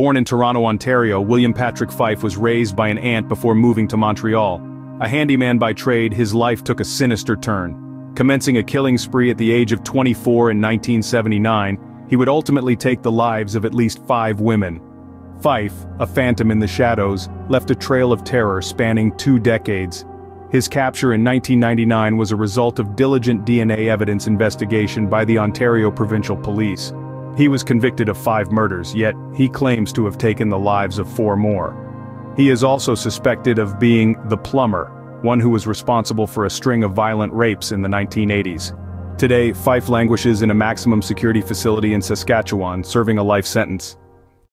Born in Toronto, Ontario, William Patrick Fyfe was raised by an aunt before moving to Montreal. A handyman by trade, his life took a sinister turn. Commencing a killing spree at the age of 24 in 1979, he would ultimately take the lives of at least five women. Fyfe, a phantom in the shadows, left a trail of terror spanning two decades. His capture in 1999 was a result of diligent DNA evidence investigation by the Ontario Provincial Police. He was convicted of five murders, yet he claims to have taken the lives of four more. He is also suspected of being the plumber, one who was responsible for a string of violent rapes in the 1980s. Today, Fyfe languishes in a maximum security facility in Saskatchewan, serving a life sentence.